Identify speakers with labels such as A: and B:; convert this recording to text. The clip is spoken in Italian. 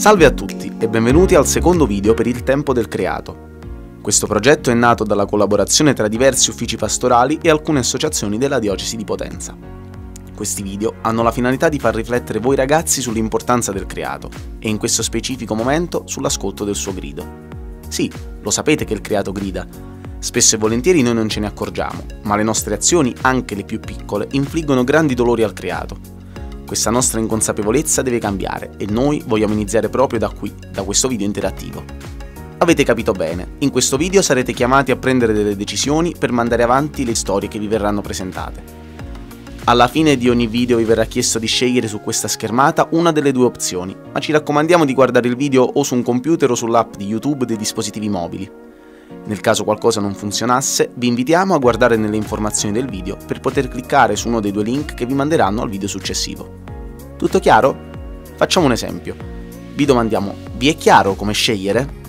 A: Salve a tutti e benvenuti al secondo video per il tempo del creato. Questo progetto è nato dalla collaborazione tra diversi uffici pastorali e alcune associazioni della diocesi di Potenza. Questi video hanno la finalità di far riflettere voi ragazzi sull'importanza del creato e in questo specifico momento sull'ascolto del suo grido. Sì, lo sapete che il creato grida. Spesso e volentieri noi non ce ne accorgiamo, ma le nostre azioni, anche le più piccole, infliggono grandi dolori al creato questa nostra inconsapevolezza deve cambiare e noi vogliamo iniziare proprio da qui, da questo video interattivo. Avete capito bene, in questo video sarete chiamati a prendere delle decisioni per mandare avanti le storie che vi verranno presentate. Alla fine di ogni video vi verrà chiesto di scegliere su questa schermata una delle due opzioni, ma ci raccomandiamo di guardare il video o su un computer o sull'app di YouTube dei dispositivi mobili. Nel caso qualcosa non funzionasse, vi invitiamo a guardare nelle informazioni del video per poter cliccare su uno dei due link che vi manderanno al video successivo. Tutto chiaro? Facciamo un esempio. Vi domandiamo, vi è chiaro come scegliere?